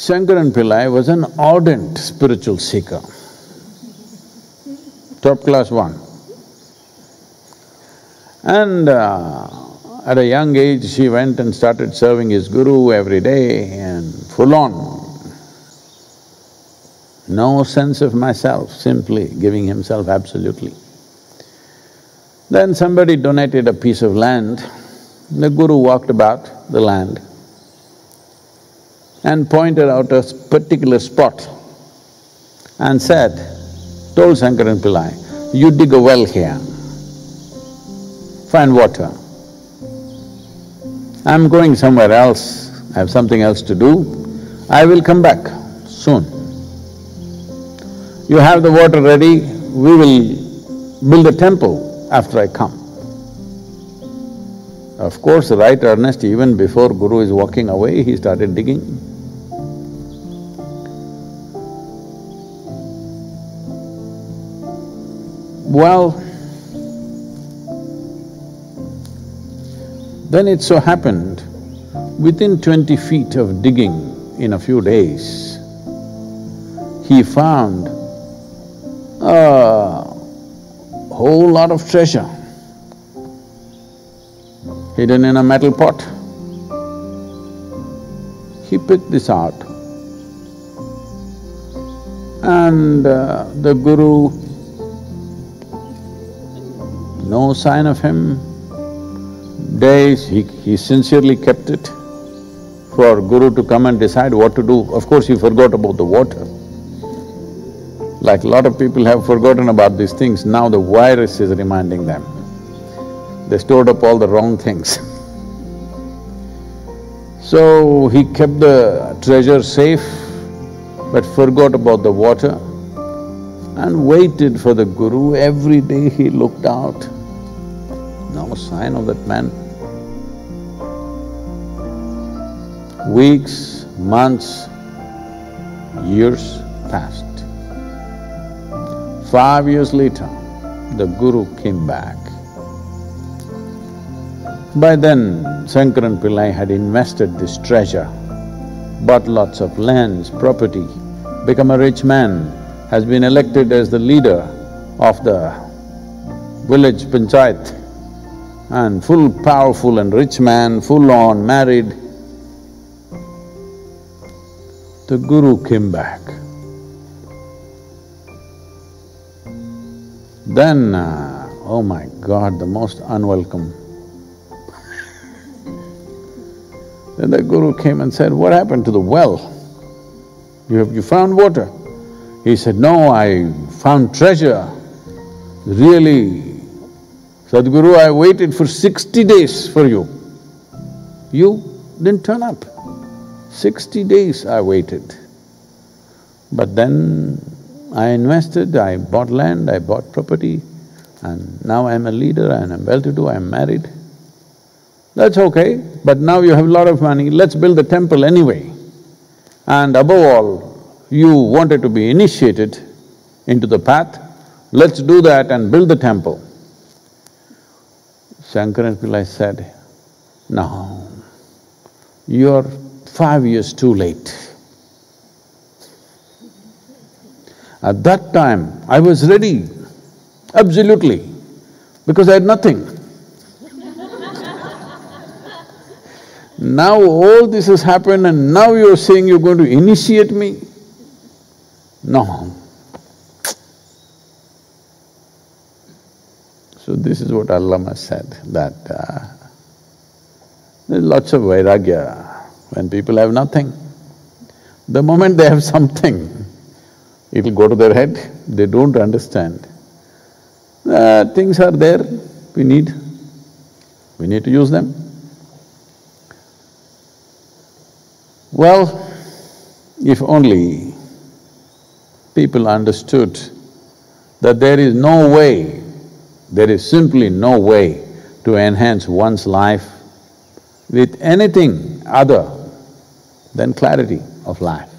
Shankaran Pillai was an ardent spiritual seeker, top class one. And uh, at a young age, he went and started serving his guru every day and full on. No sense of myself, simply giving himself absolutely. Then somebody donated a piece of land, the guru walked about the land and pointed out a particular spot and said, told Shankaran Pillai, you dig a well here, find water. I'm going somewhere else, I have something else to do, I will come back soon. You have the water ready, we will build a temple after I come. Of course, right earnest, even before Guru is walking away, he started digging. Well, then it so happened, within twenty feet of digging in a few days, he found a whole lot of treasure hidden in a metal pot. He picked this out and uh, the guru no sign of him. Days, he, he sincerely kept it for Guru to come and decide what to do. Of course, he forgot about the water. Like a lot of people have forgotten about these things, now the virus is reminding them. They stored up all the wrong things. so, he kept the treasure safe, but forgot about the water and waited for the Guru. Every day he looked out no sign of that man. Weeks, months, years passed. Five years later, the Guru came back. By then, Shankaran Pillai had invested this treasure, bought lots of lands, property, become a rich man, has been elected as the leader of the village panchayat and full powerful and rich man, full on, married. The guru came back. Then, uh, oh my God, the most unwelcome. then the guru came and said, what happened to the well? You have… you found water? He said, no, I found treasure. Really, Sadhguru, I waited for sixty days for you. You didn't turn up. Sixty days I waited. But then I invested, I bought land, I bought property, and now I'm a leader and I'm well-to-do, I'm married. That's okay, but now you have a lot of money, let's build a temple anyway. And above all, you wanted to be initiated into the path, let's do that and build the temple. Shankaran Pillai said, no, you're five years too late. At that time, I was ready, absolutely, because I had nothing. now all this has happened and now you're saying you're going to initiate me? No, So this is what Allama said, that uh, there's lots of vairagya when people have nothing. The moment they have something, it'll go to their head, they don't understand. Uh, things are there, we need, we need to use them. Well, if only people understood that there is no way there is simply no way to enhance one's life with anything other than clarity of life.